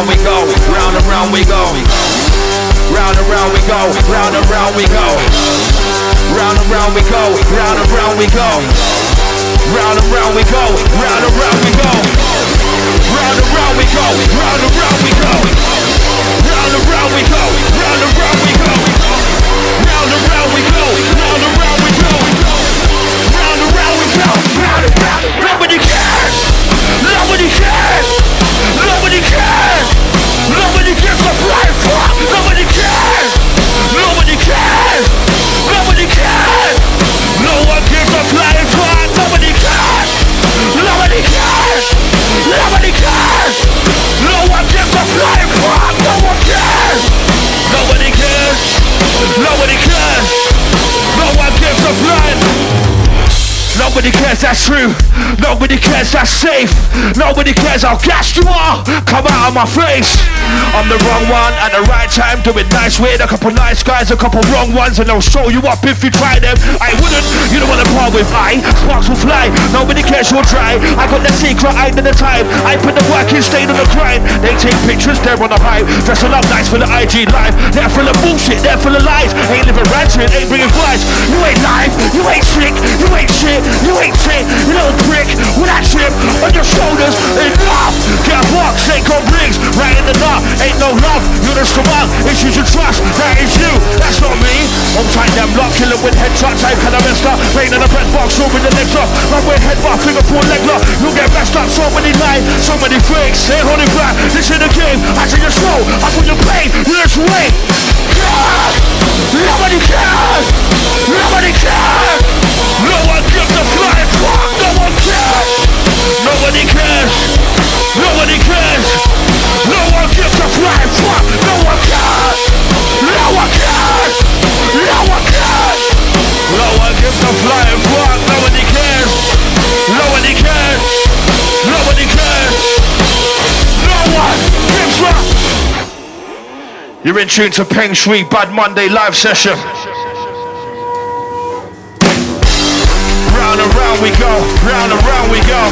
round we go, round and round we go. Round and round we go, round and round we go. Round and round we go, round and round we go. Round and round we go, round and round we go. Round and round we go, Nobody cares, that's true. Nobody cares, that's safe. Nobody cares how gassed you are. Come out of my face. I'm the wrong one at the right time. Do it nice with a couple nice guys, a couple wrong ones, and I'll show you up if you try them. I wouldn't, you don't wanna part with I. Sparks will fly. Nobody cares, you'll try. I got the secret, I did the time. I put the work in, stayed on the grind. They take pictures, they're on the hype. Dressing up nice for the IG life. They're full of bullshit, they're full of lies. Ain't living ranting, ain't bringing vibes. You ain't live, you ain't sick, you ain't shit. You you're the scum Issues you trust, that is you, that's not me. Hold tight, them lock, killing with headshots. I'm kinda messed up. Rain in the bread box, over the legs off. Run You're in tune to Pengshui Bad Monday live session. Round and round we go, round and round we go,